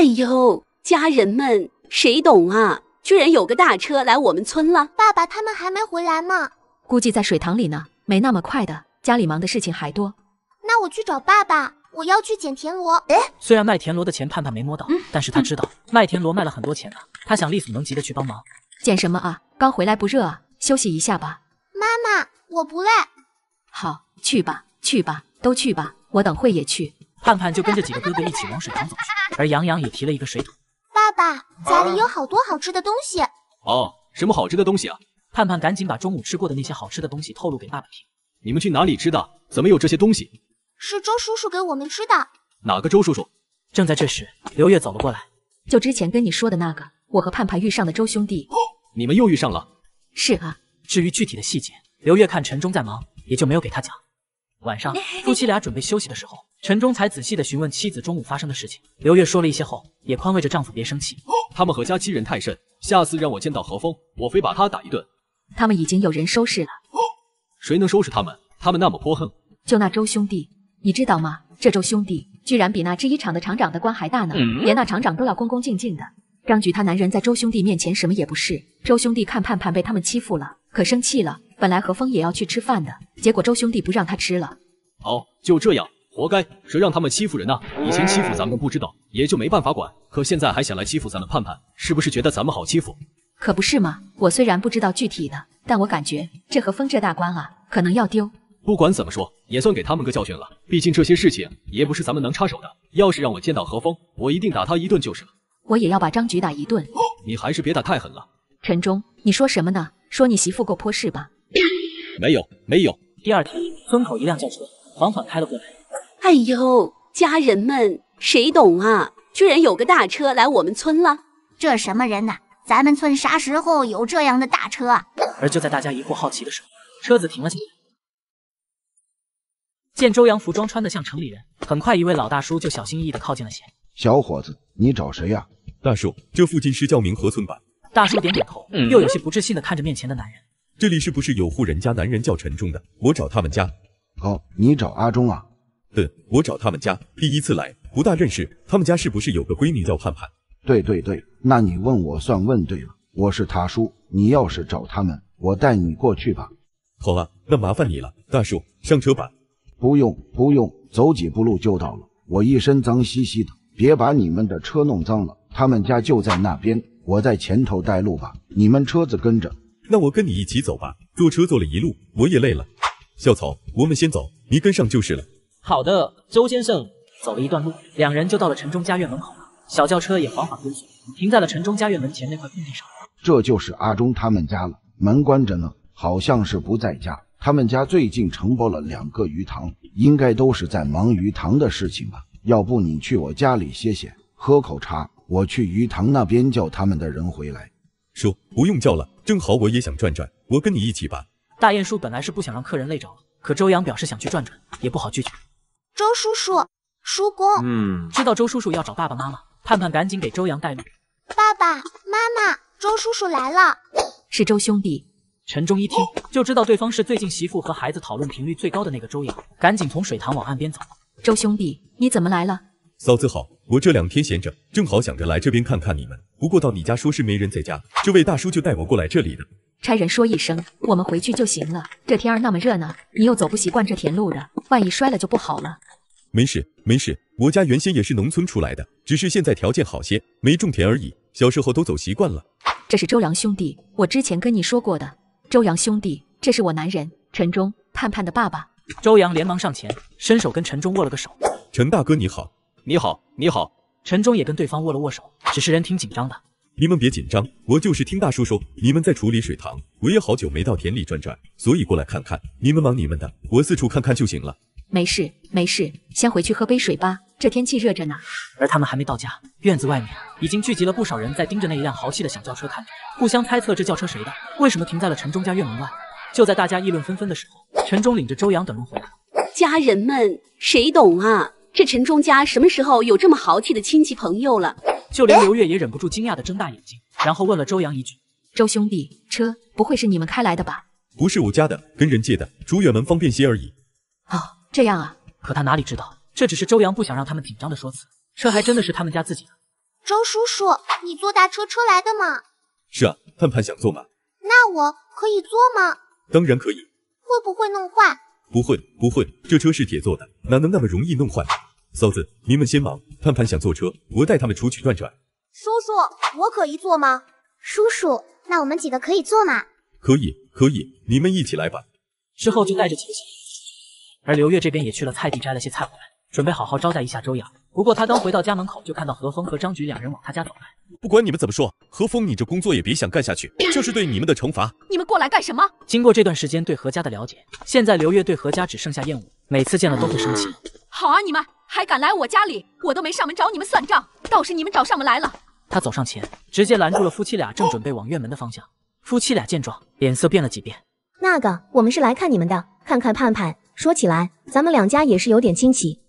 哎呦，家人们，谁懂啊？居然有个大车来我们村了！爸爸他们还没回来吗？估计在水塘里呢，没那么快的。家里忙的事情还多。那我去找爸爸，我要去捡田螺。哎，虽然卖田螺的钱盼盼没摸到，但是他知道卖田螺卖了很多钱呢。他想力所能及的去帮忙。捡什么啊？刚回来不热啊？休息一下吧。妈妈，我不累。好，去吧，去吧，都去吧。我等会也去。盼盼就跟着几个哥哥一起往水塘走去，而杨洋也提了一个水桶。爸爸，家里有好多好吃的东西。哦，什么好吃的东西啊？盼盼赶紧把中午吃过的那些好吃的东西透露给爸爸听。你们去哪里吃的？怎么有这些东西？是周叔叔给我们吃的。哪个周叔叔？正在这时，刘月走了过来。就之前跟你说的那个，我和盼盼遇上的周兄弟。你们又遇上了？是啊。至于具体的细节，刘月看陈忠在忙，也就没有给他讲。晚上，夫妻俩准备休息的时候，陈忠才仔细的询问妻子中午发生的事情。刘月说了一些后，也宽慰着丈夫别生气。他们和家欺人太甚，下次让我见到何峰，我非把他打一顿。他们已经有人收拾了。谁能收拾他们？他们那么泼横。就那周兄弟，你知道吗？这周兄弟居然比那制衣厂的厂长的官还大呢，连那厂长都要恭恭敬敬的。张局他男人在周兄弟面前什么也不是。周兄弟看盼盼被他们欺负了，可生气了。本来何峰也要去吃饭的，结果周兄弟不让他吃了。哦，就这样，活该！谁让他们欺负人呢？以前欺负咱们不知道，也就没办法管。可现在还想来欺负咱们盼盼，是不是觉得咱们好欺负？可不是嘛？我虽然不知道具体的，但我感觉这何峰这大官啊，可能要丢。不管怎么说，也算给他们个教训了。毕竟这些事情也不是咱们能插手的。要是让我见到何峰，我一定打他一顿就是了。我也要把张局打一顿。你还是别打太狠了。陈忠，你说什么呢？说你媳妇够泼是吧？没有，没有。第二天，村口一辆轿车缓缓开了过来。哎呦，家人们，谁懂啊？居然有个大车来我们村了。这什么人呐？咱们村啥时候有这样的大车？而就在大家疑惑好奇的时候，车子停了下来。见周阳服装穿得像城里人，很快一位老大叔就小心翼翼地靠近了些。小伙子，你找谁呀？大叔，这附近是叫明河村吧？大叔点点头，又有些不置信地看着面前的男人。这里是不是有户人家男人叫陈忠的？我找他们家。哦，你找阿忠啊？对，我找他们家，第一次来，不大认识。他们家是不是有个闺女叫盼盼？对对对，那你问我算问对了。我是他叔，你要是找他们，我带你过去吧。好啊，那麻烦你了，大叔，上车吧。不用不用，走几步路就到了。我一身脏兮兮的，别把你们的车弄脏了。他们家就在那边，我在前头带路吧，你们车子跟着。那我跟你一起走吧，坐车坐了一路，我也累了。校草，我们先走，你跟上就是了。好的，周先生。走了一段路，两人就到了城中家院门口了。小轿车也缓缓跟随，停在了城中家院门前那块空地上。这就是阿忠他们家了，门关着呢，好像是不在家。他们家最近承包了两个鱼塘，应该都是在忙鱼塘的事情吧？要不你去我家里歇歇，喝口茶，我去鱼塘那边叫他们的人回来。说不用叫了，正好我也想转转，我跟你一起吧。大雁叔本来是不想让客人累着了，可周阳表示想去转转，也不好拒绝。周叔叔，叔公，嗯，知道周叔叔要找爸爸妈妈，盼盼赶紧给周阳带路。爸爸妈妈，周叔叔来了，是周兄弟。陈忠一听就知道对方是最近媳妇和孩子讨论频率最高的那个周阳，赶紧从水塘往岸边走。周兄弟，你怎么来了？嫂子好，我这两天闲着，正好想着来这边看看你们。不过到你家说是没人在家，这位大叔就带我过来这里的。差人说一声，我们回去就行了。这天儿那么热闹，你又走不习惯这田路的，万一摔了就不好了。没事没事，我家原先也是农村出来的，只是现在条件好些，没种田而已。小时候都走习惯了。这是周阳兄弟，我之前跟你说过的。周阳兄弟，这是我男人陈忠，盼盼的爸爸。周阳连忙上前，伸手跟陈忠握了个手。陈大哥你好，你好你好。陈忠也跟对方握了握手，只是人挺紧张的。你们别紧张，我就是听大叔说你们在处理水塘，我也好久没到田里转转，所以过来看看。你们忙你们的，我四处看看就行了。没事没事，先回去喝杯水吧，这天气热着呢。而他们还没到家，院子外面已经聚集了不少人在盯着那一辆豪气的小轿车看着，互相猜测这轿车谁的，为什么停在了陈忠家院门外。就在大家议论纷纷的时候，陈忠领着周阳等人回来了。家人们，谁懂啊？这陈忠家什么时候有这么豪气的亲戚朋友了？就连刘月也忍不住惊讶的睁大眼睛，然后问了周阳一句：“周兄弟，车不会是你们开来的吧？”“不是我家的，跟人借的，出远门方便些而已。”“哦，这样啊。”可他哪里知道，这只是周阳不想让他们紧张的说辞，车还真的是他们家自己的。周叔叔，你坐大车车来的吗？是啊，盼盼想坐吗？那我可以坐吗？当然可以。会不会弄坏？不会，不会，这车是铁做的，哪能那么容易弄坏？嫂子，你们先忙。盼盼想坐车，我带他们出去转转。叔叔，我可以坐吗？叔叔，那我们几个可以坐吗？可以，可以，你们一起来吧。之后就带着几个小而刘月这边也去了菜地摘了些菜回来，准备好好招待一下周阳。不过他刚回到家门口，就看到何峰和张菊两人往他家走来。不管你们怎么说，何峰，你这工作也别想干下去，这是对你们的惩罚。你们过来干什么？经过这段时间对何家的了解，现在刘月对何家只剩下厌恶，每次见了都会生气。好啊，你们还敢来我家里？我都没上门找你们算账，倒是你们找上门来了。他走上前，直接拦住了夫妻俩，正准备往院门的方向。夫妻俩见状，脸色变了几变。那个，我们是来看你们的，看看盼盼。说起来，咱们两家也是有点亲戚。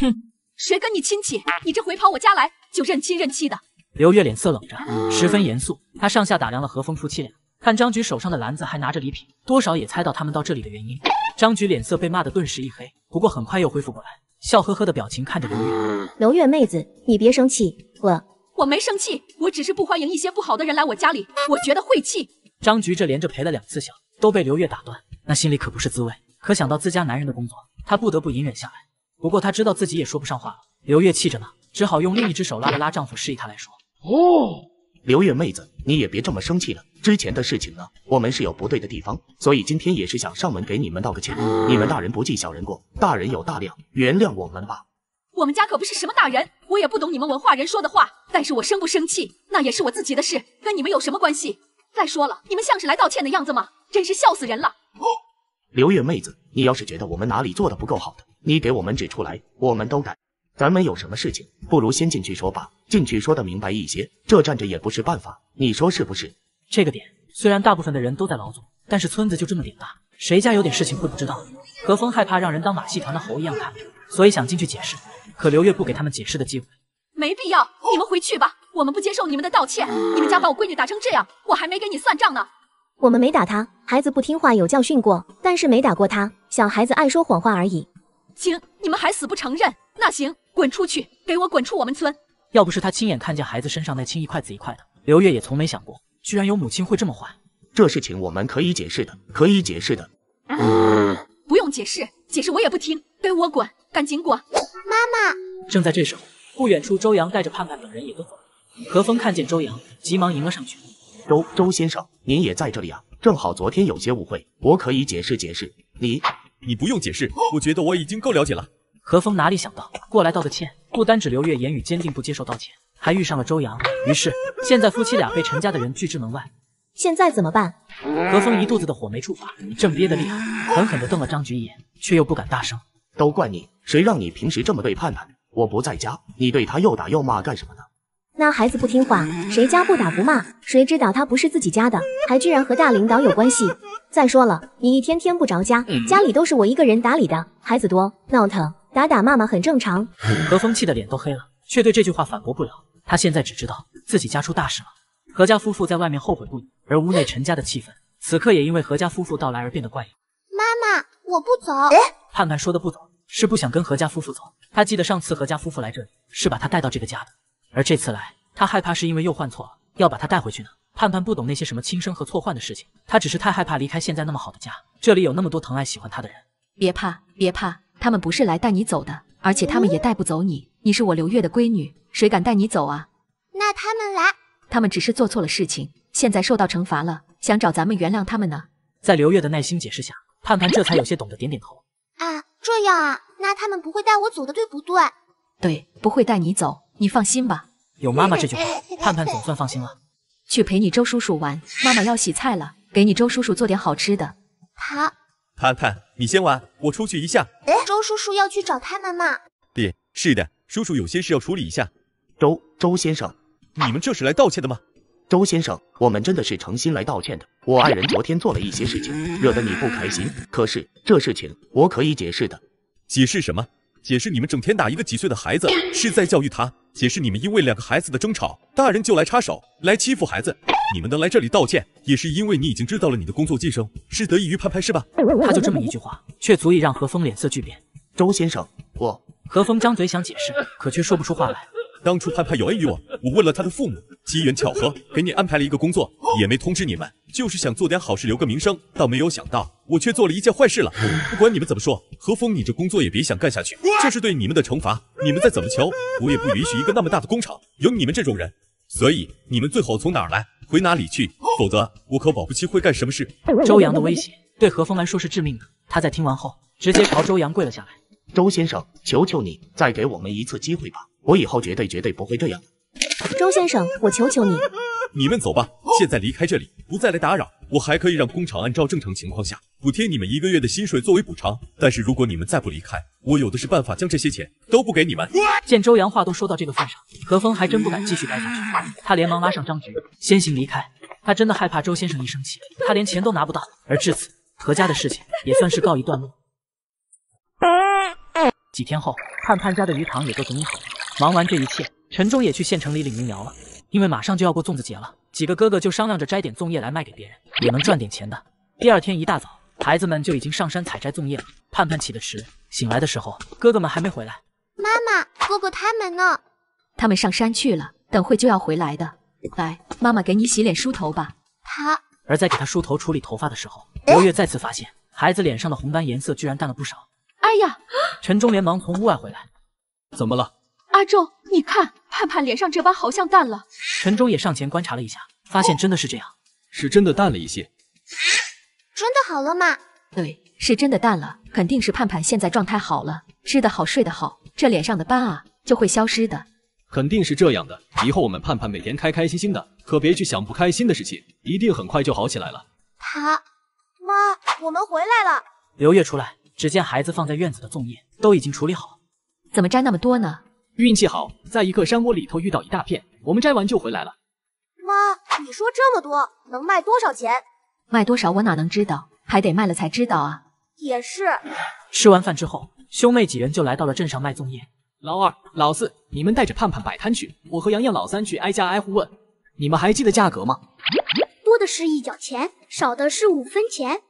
哼，谁跟你亲戚？你这回跑我家来，就认亲认戚的。刘月脸色冷着，十分严肃。他上下打量了何峰夫妻俩，看张菊手上的篮子还拿着礼品，多少也猜到他们到这里的原因。张菊脸色被骂得顿时一黑，不过很快又恢复过来，笑呵呵的表情看着刘月。刘月妹子，你别生气，我我没生气，我只是不欢迎一些不好的人来我家里，我觉得晦气。张菊这连着赔了两次笑，都被刘月打断，那心里可不是滋味。可想到自家男人的工作，她不得不隐忍下来。不过她知道自己也说不上话了。刘月气着呢，只好用另一只手拉了拉丈夫，示意他来说。哦，刘月妹子，你也别这么生气了。之前的事情呢，我们是有不对的地方，所以今天也是想上门给你们道个歉。你们大人不计小人过，大人有大量，原谅我们吧。我们家可不是什么大人，我也不懂你们文化人说的话。但是我生不生气，那也是我自己的事，跟你们有什么关系？再说了，你们像是来道歉的样子吗？真是笑死人了。哦刘月妹子，你要是觉得我们哪里做的不够好的，你给我们指出来，我们都改。咱们有什么事情，不如先进去说吧，进去说的明白一些。这站着也不是办法，你说是不是？这个点虽然大部分的人都在劳作，但是村子就这么点大，谁家有点事情会不知道？何峰害怕让人当马戏团的猴一样看，所以想进去解释。可刘月不给他们解释的机会，没必要，你们回去吧，我们不接受你们的道歉。你们家把我闺女打成这样，我还没给你算账呢。我们没打他，孩子不听话有教训过，但是没打过他，小孩子爱说谎话而已。行，你们还死不承认？那行。滚出去！给我滚出我们村！要不是他亲眼看见孩子身上那青一块紫一块的，刘月也从没想过，居然有母亲会这么坏。这事情我们可以解释的，可以解释的。嗯不用解释，解释我也不听，给我滚！赶紧滚！妈妈！正在这时候，不远处周阳带着盼盼等人也都走了。何峰看见周阳，急忙迎了上去。周周先生，您也在这里啊？正好昨天有些误会，我可以解释解释。你你不用解释，我觉得我已经够了解了。何峰哪里想到，过来道个歉，不单指刘月言语坚定不接受道歉，还遇上了周阳。于是现在夫妻俩被陈家的人拒之门外。现在怎么办？何峰一肚子的火没处发，正憋得厉害，狠狠地瞪了张局一眼，却又不敢大声。都怪你，谁让你平时这么对盼盼？我不在家，你对他又打又骂干什么呢？那孩子不听话，谁家不打不骂？谁知道他不是自己家的，还居然和大领导有关系？再说了，你一天天不着家，家里都是我一个人打理的，孩子多闹腾。打打骂骂很正常。何风气的脸都黑了，却对这句话反驳不了。他现在只知道自己家出大事了。何家夫妇在外面后悔不已，而屋内陈家的气氛，此刻也因为何家夫妇到来而变得怪异。妈妈，我不走。盼盼说的不走，是不想跟何家夫妇走。他记得上次何家夫妇来这里，是把他带到这个家的，而这次来，他害怕是因为又换错了，要把他带回去呢。盼盼不懂那些什么亲生和错换的事情，他只是太害怕离开现在那么好的家，这里有那么多疼爱喜欢他的人。别怕，别怕。他们不是来带你走的，而且他们也带不走你。你是我刘月的闺女，谁敢带你走啊？那他们来，他们只是做错了事情，现在受到惩罚了，想找咱们原谅他们呢。在刘月的耐心解释下，盼盼这才有些懂得，点点头。啊，这样啊，那他们不会带我走的，对不对？对，不会带你走，你放心吧。有妈妈这句话，盼盼总算放心了。去陪你周叔叔玩，妈妈要洗菜了，给你周叔叔做点好吃的。好。盼盼，你先玩，我出去一下。周叔叔要去找他们吗？爹，是的，叔叔有些事要处理一下。周周先生，你们这是来道歉的吗？周先生，我们真的是诚心来道歉的。我爱人昨天做了一些事情，惹得你不开心。可是这事情我可以解释的。解释什么？解释你们整天打一个几岁的孩子，是在教育他。解释你们因为两个孩子的争吵，大人就来插手，来欺负孩子。你们能来这里道歉，也是因为你已经知道了你的工作晋升是得益于潘潘，是吧？他就这么一句话，却足以让何峰脸色巨变。周先生，我何峰张嘴想解释，可却说不出话来。当初盼盼有恩于我，我问了他的父母，机缘巧合给你安排了一个工作，也没通知你们，就是想做点好事留个名声。倒没有想到，我却做了一件坏事了。不管你们怎么说，何峰，你这工作也别想干下去，这是对你们的惩罚。你们再怎么求，我也不允许一个那么大的工厂有你们这种人。所以你们最好从哪儿来回哪里去，否则我可保不齐会干什么事。周阳的威胁对何峰来说是致命的，他在听完后直接朝周阳跪了下来。周先生，求求你再给我们一次机会吧，我以后绝对绝对不会这样的。周先生，我求求你，你们走吧，现在离开这里，不再来打扰。我还可以让工厂按照正常情况下补贴你们一个月的薪水作为补偿，但是如果你们再不离开，我有的是办法将这些钱都不给你们。见周阳话都说到这个份上，何峰还真不敢继续待下去，他连忙拉上张局，先行离开。他真的害怕周先生一生气，他连钱都拿不到。而至此，何家的事情也算是告一段落。几天后，盼盼家的鱼塘也都整理好了。忙完这一切，陈忠也去县城里领民苗了，因为马上就要过粽子节了，几个哥哥就商量着摘点粽叶来卖给别人，也能赚点钱的。第二天一大早，孩子们就已经上山采摘粽叶了。盼盼起得迟，醒来的时候，哥哥们还没回来。妈妈，哥哥他们呢？他们上山去了，等会就要回来的。来，妈妈给你洗脸梳头吧。好而在给他梳头处理头发的时候，罗月再次发现孩子脸上的红斑颜色居然淡了不少。哎呀，陈忠连忙从屋外回来，怎么了？阿周，你看盼盼脸上这疤好像淡了。陈忠也上前观察了一下，发现真的是这样，是真的淡了一些。真的好了吗？对，是真的淡了，肯定是盼盼现在状态好了，吃得好，睡得好，这脸上的斑啊就会消失的。肯定是这样的，以后我们盼盼每天开开心心的，可别去想不开心的事情，一定很快就好起来了。他妈，我们回来了。刘月出来，只见孩子放在院子的粽叶都已经处理好，怎么摘那么多呢？运气好，在一个山窝里头遇到一大片，我们摘完就回来了。妈，你说这么多能卖多少钱？卖多少我哪能知道，还得卖了才知道啊。也是。吃完饭之后，兄妹几人就来到了镇上卖粽叶。老二、老四，你们带着盼盼摆摊去，我和洋洋老三去挨家挨户问。你们还记得价格吗？多的是一角钱，少的是五分钱。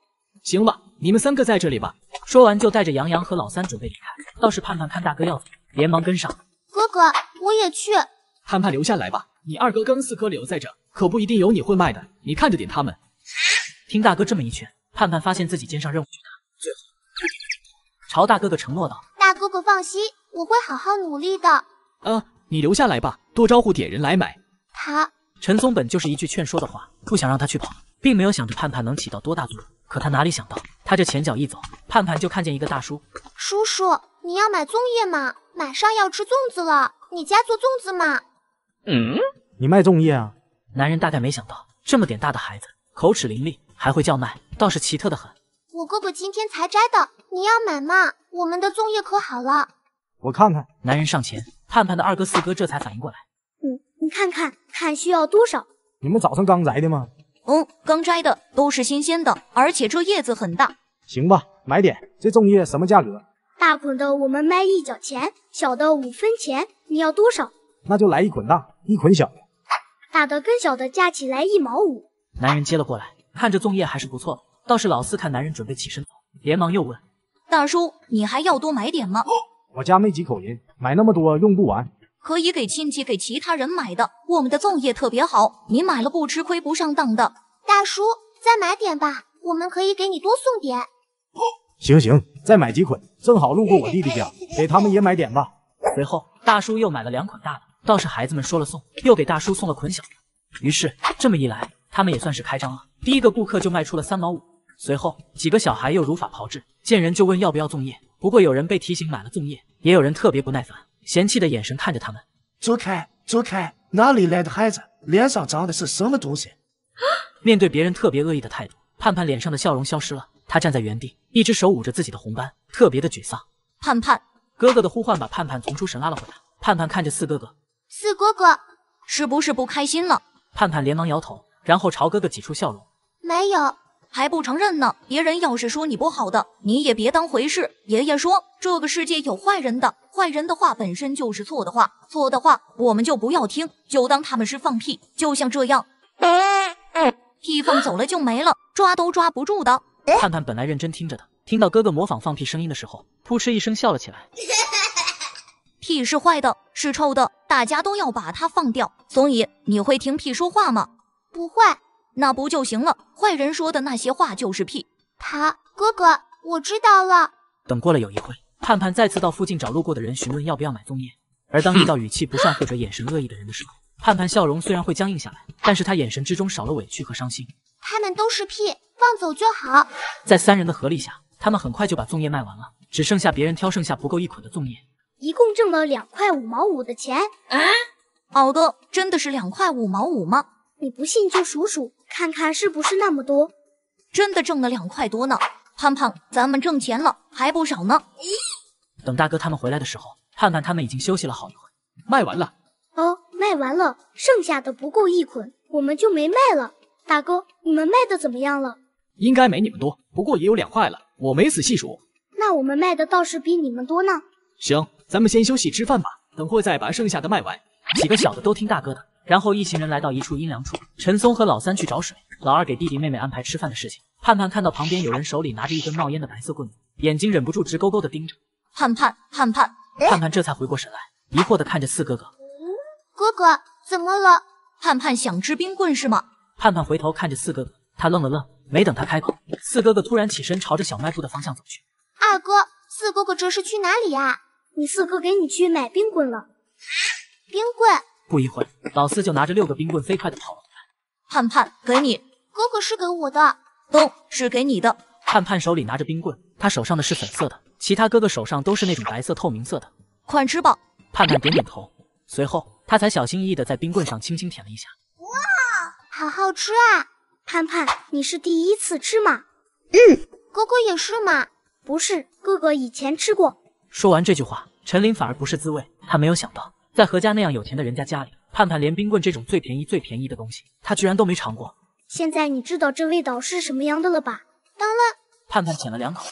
行吧，你们三个在这里吧。说完就带着杨洋和老三准备离开。倒是盼盼看大哥要走，连忙跟上。哥哥，我也去。盼盼留下来吧，你二哥跟四哥留在这，可不一定有你会卖的。你看着点他们。听大哥这么一劝，盼盼发现自己肩上任务巨大，最后朝大哥哥承诺道：“大哥哥放心，我会好好努力的。”啊，你留下来吧，多招呼点人来买。他陈松本就是一句劝说的话，不想让他去跑，并没有想着盼盼能起到多大作用。可他哪里想到，他这前脚一走，盼盼就看见一个大叔。叔叔，你要买粽叶吗？马上要吃粽子了，你家做粽子吗？嗯，你卖粽叶啊？男人大概没想到，这么点大的孩子，口齿伶俐，还会叫卖，倒是奇特的很。我哥哥今天才摘的，你要买吗？我们的粽叶可好了。我看看。男人上前，盼盼的二哥、四哥这才反应过来。嗯，你看看，看需要多少？你们早上刚摘的吗？嗯，刚摘的，都是新鲜的，而且这叶子很大。行吧，买点。这粽叶什么价格？大捆的我们卖一角钱，小的五分钱。你要多少？那就来一捆大，一捆小的。大的跟小的加起来一毛五。男人接了过来，看着粽叶还是不错的。倒是老四看男人准备起身走，连忙又问：“大叔，你还要多买点吗？”我家没几口人，买那么多用不完。可以给亲戚、给其他人买的。我们的粽叶特别好，你买了不吃亏，不上当的。大叔，再买点吧，我们可以给你多送点。行行，再买几捆，正好路过我弟弟家，给他们也买点吧。随后，大叔又买了两捆大的，倒是孩子们说了送，又给大叔送了捆小的。于是这么一来，他们也算是开张了。第一个顾客就卖出了三毛五。随后，几个小孩又如法炮制，见人就问要不要粽叶。不过有人被提醒买了粽叶，也有人特别不耐烦，嫌弃的眼神看着他们。走开，走开！哪里来的孩子，脸上长的是什么东西？面对别人特别恶意的态度，盼盼脸上的笑容消失了。他站在原地，一只手捂着自己的红斑，特别的沮丧。盼盼，哥哥的呼唤把盼盼从出神拉了回来。盼盼看着四哥哥，四哥哥是不是不开心了？盼盼连忙摇头，然后朝哥哥挤出笑容。没有，还不承认呢。别人要是说你不好的，你也别当回事。爷爷说这个世界有坏人的，坏人的话本身就是错的话，错的话我们就不要听，就当他们是放屁。就像这样，屁放走了就没了，抓都抓不住的。盼盼本来认真听着的，听到哥哥模仿放屁声音的时候，扑哧一声笑了起来。屁是坏的，是臭的，大家都要把它放掉。所以你会听屁说话吗？不会。那不就行了？坏人说的那些话就是屁。他哥哥，我知道了。等过了有一会，盼盼再次到附近找路过的人询问要不要买粽叶。而当遇到语气不善或者眼神恶意的人的时候，盼盼笑容虽然会僵硬下来，但是他眼神之中少了委屈和伤心。他们都是屁，放走就好。在三人的合力下，他们很快就把粽叶卖完了，只剩下别人挑剩下不够一捆的粽叶，一共挣了两块五毛五的钱。啊，好的，真的是两块五毛五吗？你不信就数数，看看是不是那么多。真的挣了两块多呢，盼盼，咱们挣钱了，还不少呢。等大哥他们回来的时候，盼盼他们已经休息了好一会，卖完了。哦，卖完了，剩下的不够一捆，我们就没卖了。大哥，你们卖的怎么样了？应该没你们多，不过也有两块了，我没仔细数。那我们卖的倒是比你们多呢。行，咱们先休息吃饭吧，等会再把剩下的卖完。几个小的都听大哥的，然后一行人来到一处阴凉处。陈松和老三去找水，老二给弟弟妹妹安排吃饭的事情。盼盼看到旁边有人手里拿着一根冒烟的白色棍子，眼睛忍不住直勾勾的盯着。盼盼盼盼，盼盼这才回过神来，疑惑的看着四哥哥。哥哥，怎么了？盼盼想吃冰棍是吗？盼盼回头看着四哥哥，他愣了愣，没等他开口，四哥哥突然起身朝着小卖部的方向走去。二哥，四哥哥这是去哪里呀？你四哥给你去买冰棍了。冰棍。不一会儿，老四就拿着六个冰棍飞快的跑了过来。盼盼，给你。哥哥是给我的。都是给你的。盼盼手里拿着冰棍，他手上的是粉色的，其他哥哥手上都是那种白色透明色的。快吃吧。盼盼点点头，随后他才小心翼翼的在冰棍上轻轻舔了一下。哇好好吃啊！盼盼，你是第一次吃吗？嗯，哥哥也是吗？不是，哥哥以前吃过。说完这句话，陈琳反而不是滋味。他没有想到，在何家那样有钱的人家家里，盼盼连冰棍这种最便宜、最便宜的东西，他居然都没尝过。现在你知道这味道是什么样的了吧？当然。盼盼舔了两口。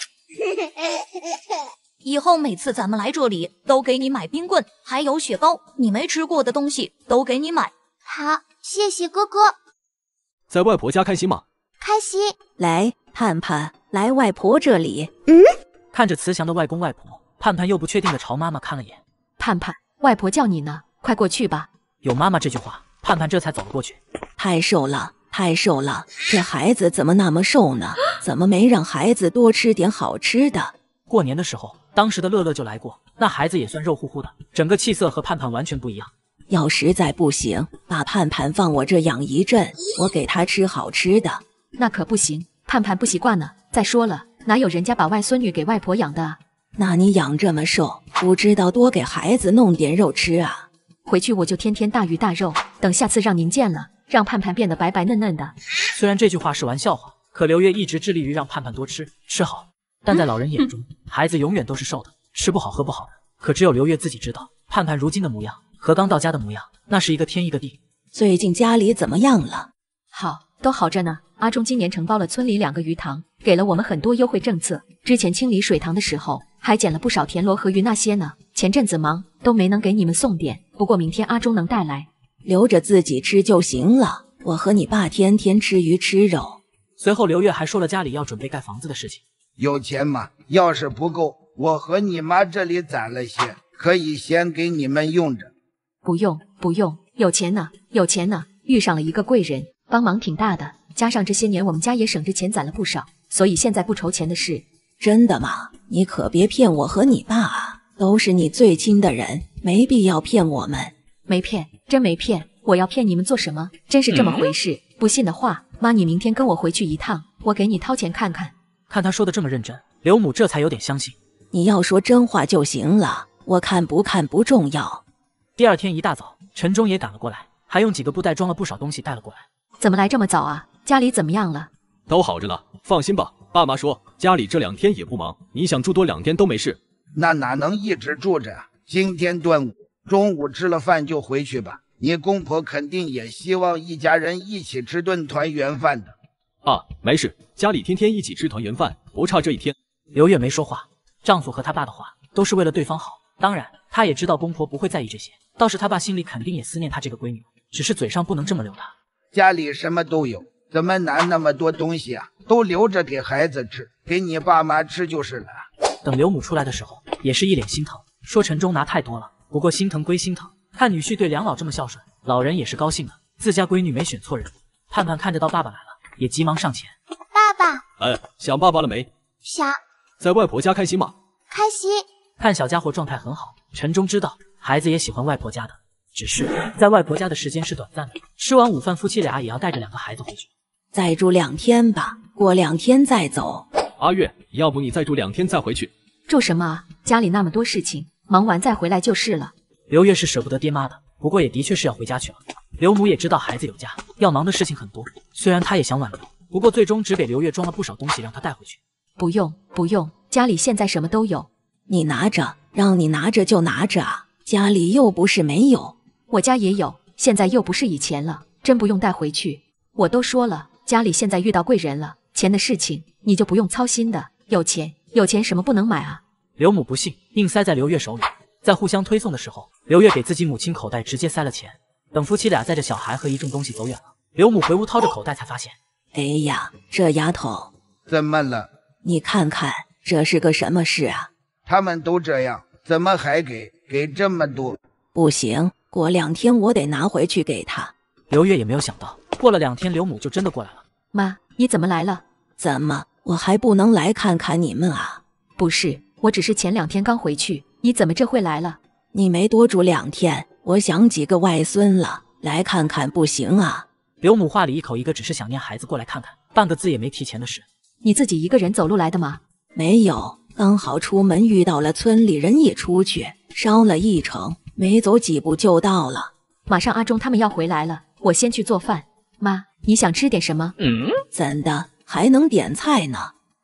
以后每次咱们来这里，都给你买冰棍，还有雪糕，你没吃过的东西都给你买。好，谢谢哥哥。在外婆家开心吗？开心。来，盼盼，来外婆这里。嗯。看着慈祥的外公外婆，盼盼又不确定的朝妈妈看了眼。盼盼，外婆叫你呢，快过去吧。有妈妈这句话，盼盼这才走了过去。太瘦了，太瘦了，这孩子怎么那么瘦呢？怎么没让孩子多吃点好吃的？过年的时候，当时的乐乐就来过，那孩子也算肉乎乎的，整个气色和盼盼完全不一样。要实在不行，把盼盼放我这养一阵，我给他吃好吃的。那可不行，盼盼不习惯呢。再说了，哪有人家把外孙女给外婆养的？那你养这么瘦，不知道多给孩子弄点肉吃啊？回去我就天天大鱼大肉，等下次让您见了，让盼盼变得白白嫩嫩的。虽然这句话是玩笑话，可刘月一直致力于让盼盼多吃吃好，但在老人眼中，孩子永远都是瘦的，吃不好喝不好的。可只有刘月自己知道，盼盼如今的模样。和刚到家的模样，那是一个天一个地。最近家里怎么样了？好，都好着呢。阿忠今年承包了村里两个鱼塘，给了我们很多优惠政策。之前清理水塘的时候，还捡了不少田螺和鱼那些呢。前阵子忙，都没能给你们送点。不过明天阿忠能带来，留着自己吃就行了。我和你爸天天吃鱼吃肉。随后刘月还说了家里要准备盖房子的事情。有钱吗？要是不够，我和你妈这里攒了些，可以先给你们用着。不用不用，有钱呢，有钱呢！遇上了一个贵人，帮忙挺大的。加上这些年我们家也省着钱攒了不少，所以现在不愁钱的事。真的吗？你可别骗我和你爸啊，都是你最亲的人，没必要骗我们。没骗，真没骗。我要骗你们做什么？真是这么回事。不信的话，妈，你明天跟我回去一趟，我给你掏钱看看。看他说的这么认真，刘母这才有点相信。你要说真话就行了，我看不看不重要。第二天一大早，陈忠也赶了过来，还用几个布袋装了不少东西带了过来。怎么来这么早啊？家里怎么样了？都好着呢，放心吧。爸妈说家里这两天也不忙，你想住多两天都没事。那哪能一直住着？今天端午，中午吃了饭就回去吧。你公婆肯定也希望一家人一起吃顿团圆饭的。啊，没事，家里天天一起吃团圆饭，不差这一天。刘月没说话，丈夫和他爸的话都是为了对方好，当然她也知道公婆不会在意这些。倒是他爸心里肯定也思念他这个闺女，只是嘴上不能这么留他。家里什么都有，怎么拿那么多东西啊？都留着给孩子吃，给你爸妈吃就是了。等刘母出来的时候，也是一脸心疼，说陈忠拿太多了，不过心疼归心疼，看女婿对两老这么孝顺，老人也是高兴的。自家闺女没选错人。盼盼看着到爸爸来了，也急忙上前。爸爸，哎，想爸爸了没？想。在外婆家开心吗？开心。看小家伙状态很好，陈忠知道孩子也喜欢外婆家的，只是在外婆家的时间是短暂的。吃完午饭，夫妻俩也要带着两个孩子回去，再住两天吧，过两天再走。阿月，要不你再住两天再回去？住什么啊？家里那么多事情，忙完再回来就是了。刘月是舍不得爹妈的，不过也的确是要回家去了。刘母也知道孩子有家，要忙的事情很多，虽然她也想挽留，不过最终只给刘月装了不少东西让她带回去。不用不用，家里现在什么都有，你拿着，让你拿着就拿着啊，家里又不是没有，我家也有，现在又不是以前了，真不用带回去。我都说了，家里现在遇到贵人了，钱的事情你就不用操心的，有钱有钱什么不能买啊？刘母不信，硬塞在刘月手里，在互相推送的时候，刘月给自己母亲口袋直接塞了钱。等夫妻俩载着小孩和一众东西走远了，刘母回屋掏着口袋，才发现，哎呀，这丫头怎么了？你看看这是个什么事啊？他们都这样，怎么还给给这么多？不行，过两天我得拿回去给他。刘月也没有想到，过了两天，刘母就真的过来了。妈，你怎么来了？怎么我还不能来看看你们啊？不是，我只是前两天刚回去，你怎么这会来了？你没多住两天。我想几个外孙了，来看看不行啊？刘母话里一口一个只是想念孩子过来看看，半个字也没提钱的事。你自己一个人走路来的吗？没有，刚好出门遇到了村里人也出去，烧了一程，没走几步就到了。马上阿忠他们要回来了，我先去做饭。妈，你想吃点什么？嗯，怎的还能点菜呢？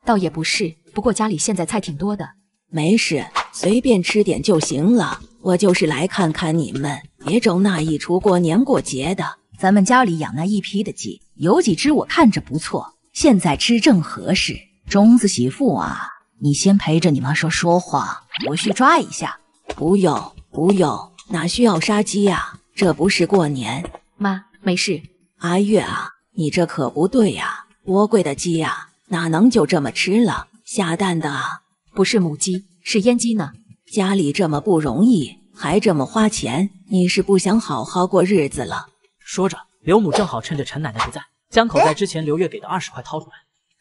倒也不是，不过家里现在菜挺多的。没事，随便吃点就行了。我就是来看看你们，别整那一出过年过节的。咱们家里养那一批的鸡，有几只我看着不错，现在吃正合适。钟子媳妇啊，你先陪着你妈说说话，我去抓一下。不用不用，哪需要杀鸡呀？这不是过年。妈，没事。阿月啊，你这可不对呀，多贵的鸡呀，哪能就这么吃了？下蛋的啊，不是母鸡，是阉鸡呢。家里这么不容易，还这么花钱，你是不想好好过日子了？说着，刘母正好趁着陈奶奶不在，将口袋之前刘月给的二十块掏出来。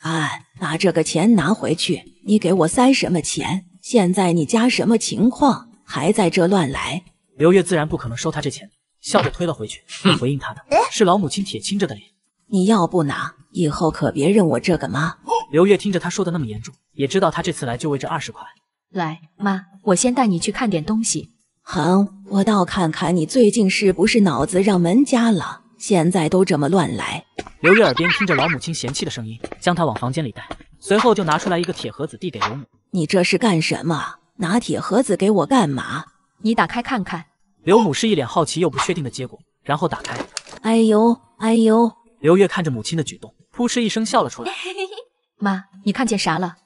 哎，把这个钱拿回去。你给我塞什么钱？现在你家什么情况？还在这乱来？刘月自然不可能收他这钱，笑着推了回去。回应他的是老母亲铁青着的脸。你要不拿，以后可别认我这个妈。刘月听着他说的那么严重，也知道他这次来就为这二十块。来，妈，我先带你去看点东西。好，我倒看看你最近是不是脑子让门夹了，现在都这么乱来。刘月耳边听着老母亲嫌弃的声音，将她往房间里带，随后就拿出来一个铁盒子递给刘母。你这是干什么？拿铁盒子给我干嘛？你打开看看。刘母是一脸好奇又不确定的结果，然后打开。哎呦，哎呦！刘月看着母亲的举动，扑哧一声笑了出来。妈，你看见啥了？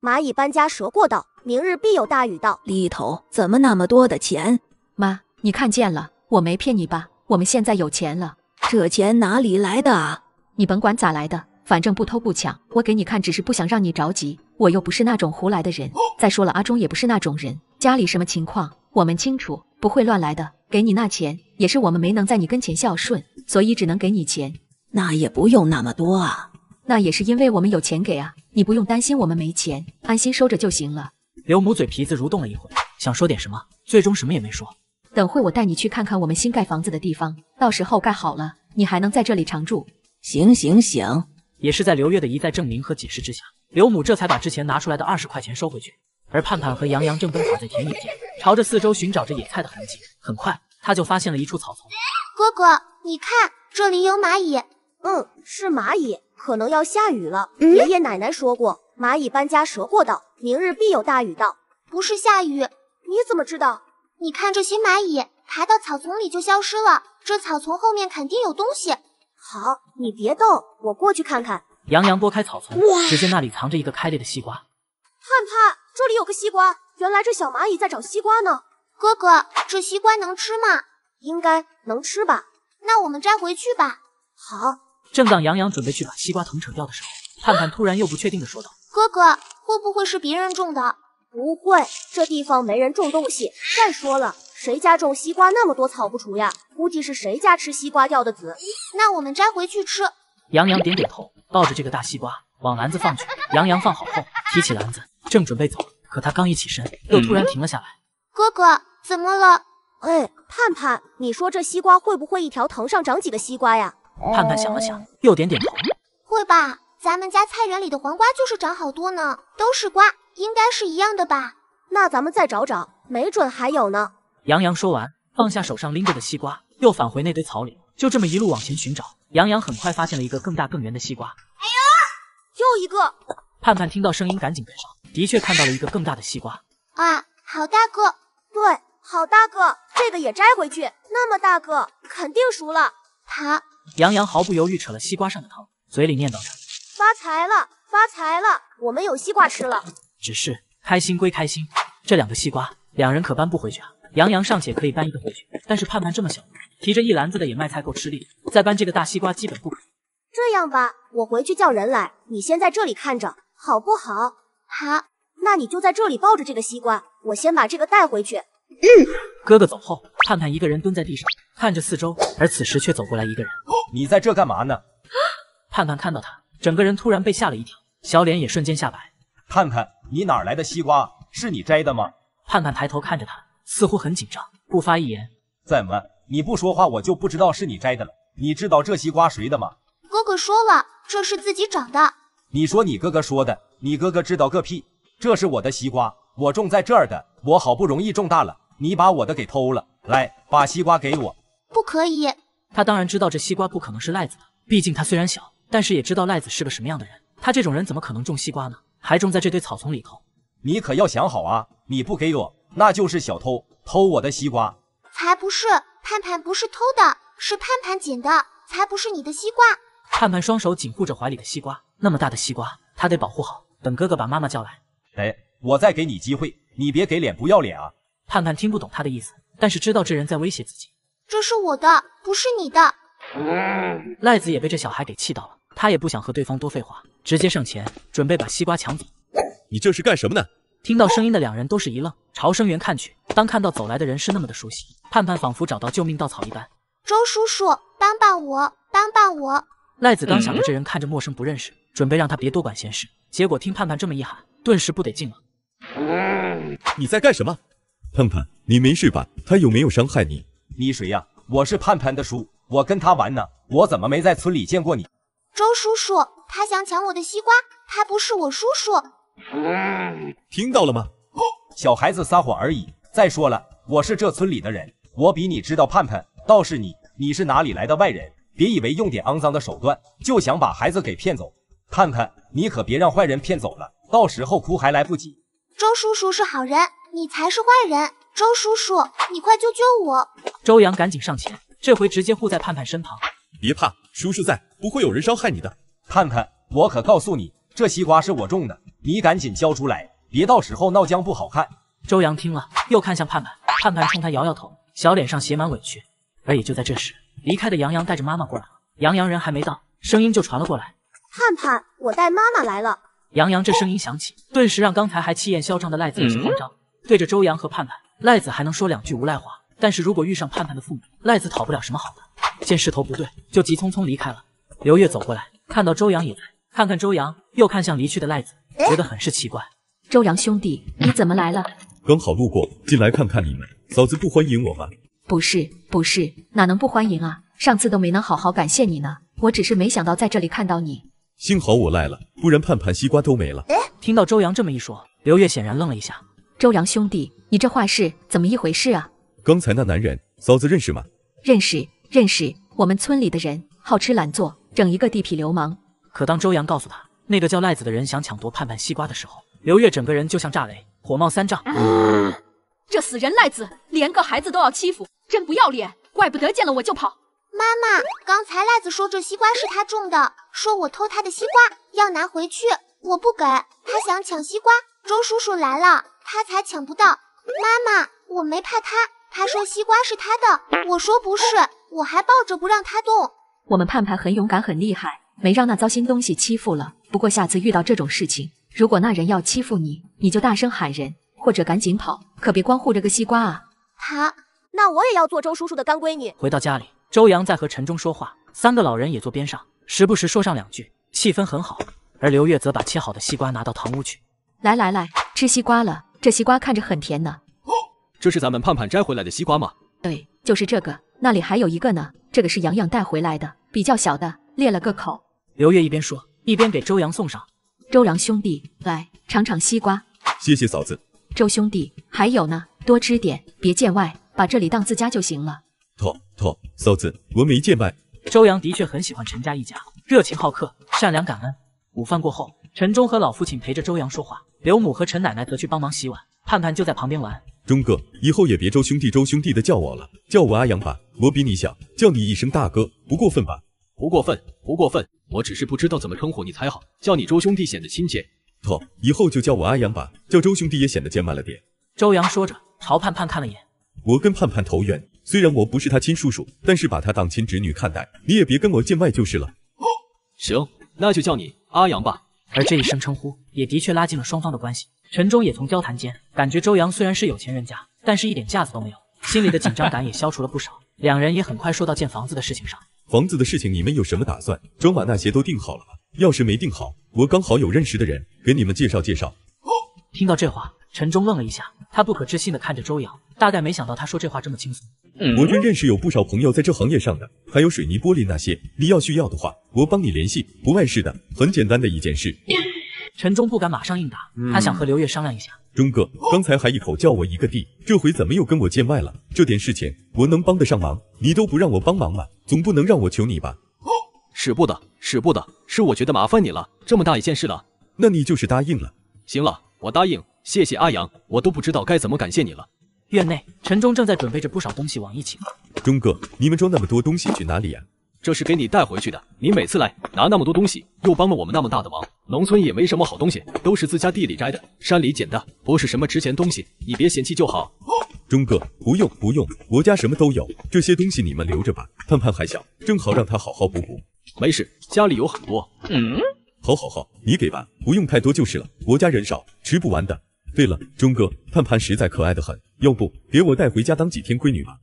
蚂蚁搬家蛇过道，明日必有大雨到。里头怎么那么多的钱？妈，你看见了，我没骗你吧？我们现在有钱了。这钱哪里来的啊？你甭管咋来的，反正不偷不抢，我给你看，只是不想让你着急。我又不是那种胡来的人。再说了，阿忠也不是那种人，家里什么情况我们清楚，不会乱来的。给你那钱，也是我们没能在你跟前孝顺，所以只能给你钱。那也不用那么多啊。那也是因为我们有钱给啊，你不用担心我们没钱，安心收着就行了。刘母嘴皮子蠕动了一会，想说点什么，最终什么也没说。等会我带你去看看我们新盖房子的地方，到时候盖好了，你还能在这里常住。行行行，也是在刘月的一再证明和解释之下，刘母这才把之前拿出来的二十块钱收回去。而盼盼和杨洋正奔跑在田野间，朝着四周寻找着野菜的痕迹。很快，他就发现了一处草丛。哥哥，你看，这里有蚂蚁。嗯，是蚂蚁。可能要下雨了。爷爷奶奶说过，蚂蚁搬家蛇过道，明日必有大雨到。不是下雨，你怎么知道？你看这些蚂蚁爬到草丛里就消失了，这草丛后面肯定有东西。好，你别动，我过去看看。杨洋拨开草丛，只见那里藏着一个开裂的西瓜。盼盼，这里有个西瓜，原来这小蚂蚁在找西瓜呢。哥哥，这西瓜能吃吗？应该能吃吧。那我们摘回去吧。好。正当杨洋准备去把西瓜藤扯掉的时候，盼盼突然又不确定的说道：“哥哥，会不会是别人种的？不会，这地方没人种东西。再说了，谁家种西瓜那么多草不除呀？估计是谁家吃西瓜掉的籽。那我们摘回去吃。杨洋点点头，抱着这个大西瓜往篮子放去。杨洋放好后，提起篮子，正准备走，可他刚一起身，又突然停了下来。哥哥，怎么了？哎，盼盼，你说这西瓜会不会一条藤上长几个西瓜呀？盼盼想了想，又点点头。会吧，咱们家菜园里的黄瓜就是长好多呢，都是瓜，应该是一样的吧？那咱们再找找，没准还有呢。杨洋说完，放下手上拎着的西瓜，又返回那堆草里，就这么一路往前寻找。杨洋很快发现了一个更大更圆的西瓜。哎呦，又一个！盼盼听到声音，赶紧跟上，的确看到了一个更大的西瓜。啊，好大个！对，好大个！这个也摘回去，那么大个，肯定熟了。好，杨洋毫不犹豫扯了西瓜上的藤，嘴里念叨着：“发财了，发财了，我们有西瓜吃了。”只是开心归开心，这两个西瓜，两人可搬不回去啊。杨洋尚且可以搬一个回去，但是盼盼这么小，提着一篮子的野麦菜够吃力，再搬这个大西瓜基本不可能。这样吧，我回去叫人来，你先在这里看着，好不好？好，那你就在这里抱着这个西瓜，我先把这个带回去。嗯。哥哥走后，盼盼一个人蹲在地上，看着四周，而此时却走过来一个人。你在这干嘛呢？盼盼看到他，整个人突然被吓了一跳，小脸也瞬间吓白。盼盼，你哪来的西瓜？是你摘的吗？盼盼抬头看着他。似乎很紧张，不发一言。怎么你不说话，我就不知道是你摘的了？你知道这西瓜谁的吗？哥哥说了，这是自己长的。你说你哥哥说的，你哥哥知道个屁！这是我的西瓜，我种在这儿的，我好不容易种大了，你把我的给偷了。来，把西瓜给我。不可以。他当然知道这西瓜不可能是赖子的，毕竟他虽然小，但是也知道赖子是个什么样的人。他这种人怎么可能种西瓜呢？还种在这堆草丛里头？你可要想好啊！你不给我。那就是小偷偷我的西瓜，才不是！盼盼不是偷的，是盼盼捡的，才不是你的西瓜。盼盼双手紧护着怀里的西瓜，那么大的西瓜，他得保护好。等哥哥把妈妈叫来，哎，我再给你机会，你别给脸不要脸啊！盼盼听不懂他的意思，但是知道这人在威胁自己。这是我的，不是你的。赖子也被这小孩给气到了，他也不想和对方多废话，直接上前准备把西瓜抢走。你这是干什么呢？听到声音的两人都是一愣，朝声源看去。当看到走来的人是那么的熟悉，盼盼仿佛找到救命稻草一般。周叔叔，帮帮我，帮帮我！赖子刚想着这人看着陌生不认识，准备让他别多管闲事，结果听盼盼这么一喊，顿时不得劲了。你在干什么？盼盼，你没事吧？他有没有伤害你？你谁呀？我是盼盼的叔，我跟他玩呢。我怎么没在村里见过你？周叔叔，他想抢我的西瓜，他不是我叔叔。听到了吗？小孩子撒谎而已。再说了，我是这村里的人，我比你知道盼盼。倒是你，你是哪里来的外人？别以为用点肮脏的手段就想把孩子给骗走。盼盼，你可别让坏人骗走了，到时候哭还来不及。周叔叔是好人，你才是坏人。周叔叔，你快救救我！周阳赶紧上前，这回直接护在盼盼身旁。别怕，叔叔在，不会有人伤害你的。盼盼，我可告诉你。这西瓜是我种的，你赶紧交出来，别到时候闹僵不好看。周阳听了，又看向盼盼，盼盼冲他摇摇头，小脸上写满委屈。而也就在这时，离开的杨洋带着妈妈过来了。杨洋人还没到，声音就传了过来：“盼盼，我带妈妈来了。”杨洋这声音响起，顿时让刚才还气焰嚣张的赖子有些慌张。对着周阳和盼盼，赖子还能说两句无赖话，但是如果遇上盼盼的父母，赖子讨不了什么好的。见势头不对，就急匆匆离开了。刘月走过来，看到周阳也在。看看周阳，又看向离去的赖子，觉得很是奇怪。周阳兄弟，你怎么来了？刚好路过，进来看看你们。嫂子不欢迎我吗？不是，不是，哪能不欢迎啊？上次都没能好好感谢你呢。我只是没想到在这里看到你。幸好我来了，不然盼盼西瓜都没了。听到周阳这么一说，刘月显然愣了一下。周阳兄弟，你这话是怎么一回事啊？刚才那男人，嫂子认识吗？认识，认识。我们村里的人好吃懒做，整一个地痞流氓。可当周阳告诉他那个叫赖子的人想抢夺盼盼西瓜的时候，刘月整个人就像炸雷，火冒三丈。这死人赖子连个孩子都要欺负，真不要脸！怪不得见了我就跑。妈妈，刚才赖子说这西瓜是他种的，说我偷他的西瓜要拿回去，我不给，他想抢西瓜。周叔叔来了，他才抢不到。妈妈，我没怕他，他说西瓜是他的，我说不是，我还抱着不让他动。我们盼盼很勇敢，很厉害。没让那糟心东西欺负了。不过下次遇到这种事情，如果那人要欺负你，你就大声喊人，或者赶紧跑，可别光护着个西瓜啊！好，那我也要做周叔叔的干闺女。回到家里，周阳在和陈忠说话，三个老人也坐边上，时不时说上两句，气氛很好。而刘月则把切好的西瓜拿到堂屋去。来来来，吃西瓜了。这西瓜看着很甜呢。这是咱们盼盼摘回来的西瓜吗？对，就是这个。那里还有一个呢，这个是洋洋带回来的，比较小的，裂了个口。刘月一边说，一边给周阳送上。周郎兄弟，来尝尝西瓜。谢谢嫂子。周兄弟，还有呢，多吃点，别见外，把这里当自家就行了。妥妥，嫂子，我没见外。周阳的确很喜欢陈家一家，热情好客，善良感恩。午饭过后，陈忠和老父亲陪着周阳说话，刘母和陈奶奶则去帮忙洗碗，盼盼就在旁边玩。忠哥，以后也别周兄弟周兄弟的叫我了，叫我阿阳吧，我比你小，叫你一声大哥，不过分吧？不过分，不过分，我只是不知道怎么称呼你才好，叫你周兄弟显得亲切。妥，以后就叫我阿阳吧，叫周兄弟也显得见外了点。周阳说着，朝盼盼看了眼。我跟盼盼投缘，虽然我不是他亲叔叔，但是把他当亲侄女看待，你也别跟我见外就是了。行，那就叫你阿阳吧。而这一声称呼也的确拉近了双方的关系。陈忠也从交谈间感觉周阳虽然是有钱人家，但是一点架子都没有，心里的紧张感也消除了不少。两人也很快说到建房子的事情上。房子的事情你们有什么打算？砖瓦那些都定好了吗？要是没定好，我刚好有认识的人给你们介绍介绍。听到这话，陈忠愣了一下，他不可置信的看着周阳，大概没想到他说这话这么轻松。我军认识有不少朋友在这行业上的，还有水泥玻璃那些，你要需要的话，我帮你联系，不碍事的，很简单的一件事。陈忠不敢马上应答，他想和刘月商量一下。忠哥，刚才还一口叫我一个弟，这回怎么又跟我见外了？这点事情我能帮得上忙，你都不让我帮忙吗？总不能让我求你吧？使不得，使不得，是我觉得麻烦你了，这么大一件事了，那你就是答应了。行了，我答应，谢谢阿阳，我都不知道该怎么感谢你了。院内，陈忠正在准备着不少东西往一起放。忠哥，你们装那么多东西去哪里呀？这是给你带回去的。你每次来拿那么多东西，又帮了我们那么大的忙。农村也没什么好东西，都是自家地里摘的，山里捡的，不是什么值钱东西，你别嫌弃就好。忠哥，不用不用，我家什么都有，这些东西你们留着吧。盼盼还小，正好让他好好补补。没事，家里有很多。嗯，好好好，你给吧，不用太多就是了。我家人少，吃不完的。对了，忠哥，盼盼实在可爱的很，要不给我带回家当几天闺女吧？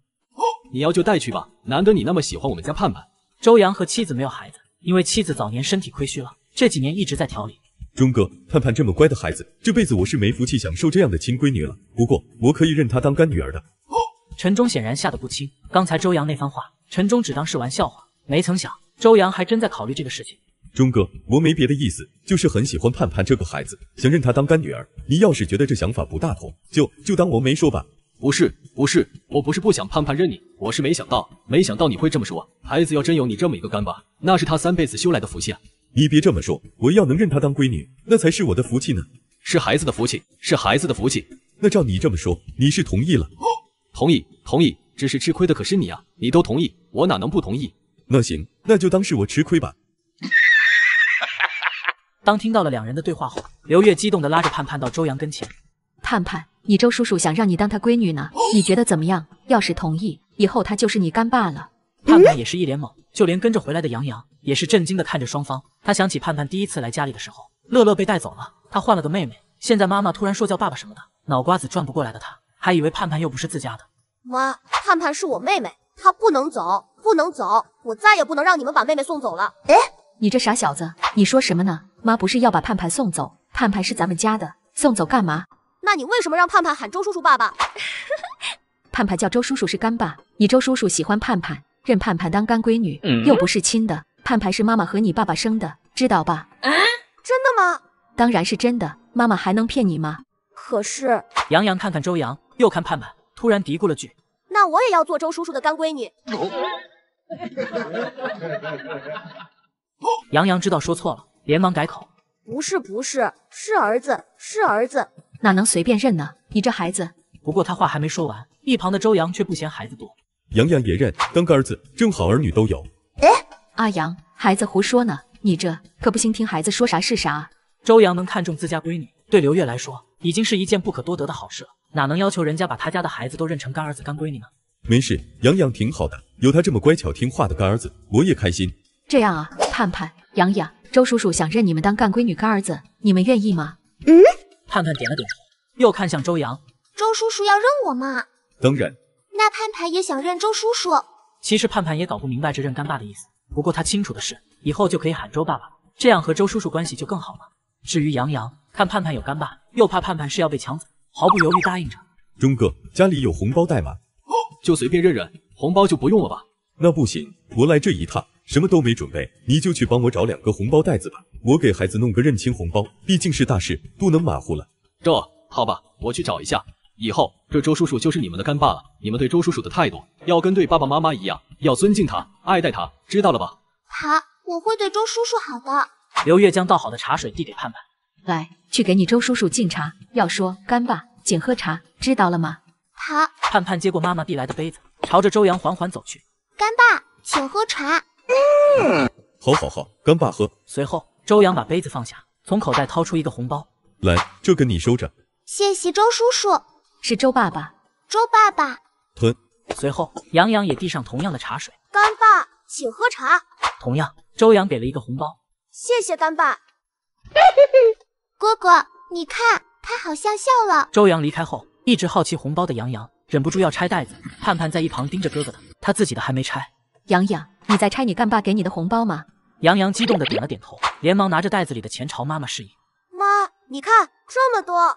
你要就带去吧，难得你那么喜欢我们家盼盼。周阳和妻子没有孩子，因为妻子早年身体亏虚了，这几年一直在调理。忠哥，盼盼这么乖的孩子，这辈子我是没福气享受这样的亲闺女了。不过我可以认她当干女儿的。陈忠显然吓得不轻，刚才周阳那番话，陈忠只当是玩笑话，没曾想周阳还真在考虑这个事情。忠哥，我没别的意思，就是很喜欢盼盼这个孩子，想认她当干女儿。你要是觉得这想法不大同，就就当我没说吧。不是不是，我不是不想盼盼认你，我是没想到，没想到你会这么说。孩子要真有你这么一个干爸，那是他三辈子修来的福气啊！你别这么说，我要能认她当闺女，那才是我的福气呢。是孩子的福气，是孩子的福气。那照你这么说，你是同意了？同意，同意。只是吃亏的可是你啊，你都同意，我哪能不同意？那行，那就当是我吃亏吧。当听到了两人的对话后，刘月激动地拉着盼盼到周阳跟前。盼盼，你周叔叔想让你当他闺女呢，你觉得怎么样？要是同意，以后他就是你干爸了。盼盼也是一脸懵，就连跟着回来的杨洋也是震惊的看着双方。他想起盼盼第一次来家里的时候，乐乐被带走了，他换了个妹妹，现在妈妈突然说叫爸爸什么的，脑瓜子转不过来的他，还以为盼盼又不是自家的。妈，盼盼是我妹妹，她不能走，不能走，我再也不能让你们把妹妹送走了。哎，你这傻小子，你说什么呢？妈不是要把盼盼送走，盼盼是咱们家的，送走干嘛？那你为什么让盼盼喊周叔叔爸爸？盼盼叫周叔叔是干爸，你周叔叔喜欢盼盼，认盼盼当干闺女，又不是亲的。盼盼是妈妈和你爸爸生的，知道吧？啊，真的吗？当然是真的，妈妈还能骗你吗？可是，杨洋看看周洋，又看盼盼，突然嘀咕了句：“那我也要做周叔叔的干闺女。”杨洋知道说错了，连忙改口。不是不是，是儿子，是儿子，哪能随便认呢？你这孩子……不过他话还没说完，一旁的周阳却不嫌孩子多，杨洋也认，当个儿子正好，儿女都有。哎，阿阳，孩子胡说呢，你这可不行，听孩子说啥是啥。周阳能看中自家闺女，对刘月来说已经是一件不可多得的好事了，哪能要求人家把他家的孩子都认成干儿子干闺女呢？没事，杨洋挺好的，有他这么乖巧听话的干儿子，我也开心。这样啊，盼盼、洋洋。周叔叔想认你们当干闺女、干儿子，你们愿意吗？嗯，盼盼点了点头，又看向周阳。周叔叔要认我吗？当然。那盼盼也想认周叔叔。其实盼盼也搞不明白这认干爸的意思，不过他清楚的是，以后就可以喊周爸爸，这样和周叔叔关系就更好了。至于杨洋，看盼盼有干爸，又怕盼盼是要被抢走，毫不犹豫答应着。钟哥，家里有红包袋吗？就随便认认，红包就不用了吧？那不行，我来这一趟什么都没准备，你就去帮我找两个红包袋子吧。我给孩子弄个认亲红包，毕竟是大事，不能马虎了。这好吧，我去找一下。以后这周叔叔就是你们的干爸了，你们对周叔叔的态度要跟对爸爸妈妈一样，要尊敬他，爱戴他，知道了吧？好，我会对周叔叔好的。刘月将倒好的茶水递给盼盼，来，去给你周叔叔敬茶。要说干爸，请喝茶，知道了吗？好。盼盼接过妈妈递来的杯子，朝着周阳缓缓走去。干爸，请喝茶。嗯，好好好，干爸喝。随后，周阳把杯子放下，从口袋掏出一个红包，来，这个你收着。谢谢周叔叔。是周爸爸。周爸爸。吞。随后，杨洋也递上同样的茶水。干爸，请喝茶。同样，周阳给了一个红包。谢谢干爸。哥哥，你看，他好像笑了。周阳离开后，一直好奇红包的杨洋忍不住要拆袋子。盼盼在一旁盯着哥哥的，他自己的还没拆。杨洋，你在拆你干爸给你的红包吗？杨洋激动的点了点头，连忙拿着袋子里的钱朝妈妈示意。妈，你看这么多，